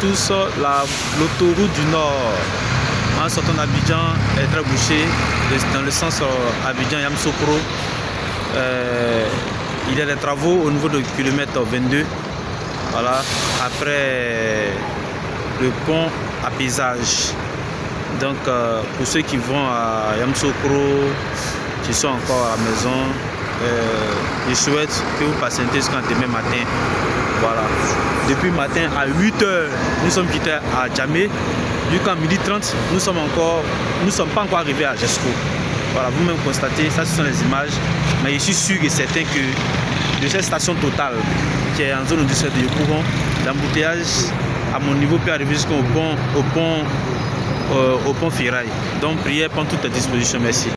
tous l'autoroute du Nord en sortant d'Abidjan est très bouchée dans le sens euh, Abidjan Yamsokro. Euh, il y a des travaux au niveau du kilomètre 22. Voilà, après le pont à paysage. Donc euh, pour ceux qui vont à Yamsokro, qui sont encore à la maison, je souhaite que vous patientez jusqu'à demain matin. Voilà. Depuis matin à 8h, nous sommes quittés à Djamé. Jusqu'à midi 30, nous sommes encore, nous sommes pas encore arrivés à Jesco. Voilà, vous-même constatez, ça ce sont les images. Mais je suis sûr et certain que de cette station totale qui est en zone industrielle de Yopougon, l'embouteillage à mon niveau peut arriver jusqu'au pont, au pont, euh, au pont Firail. Donc priez, prendre toutes les dispositions. Merci.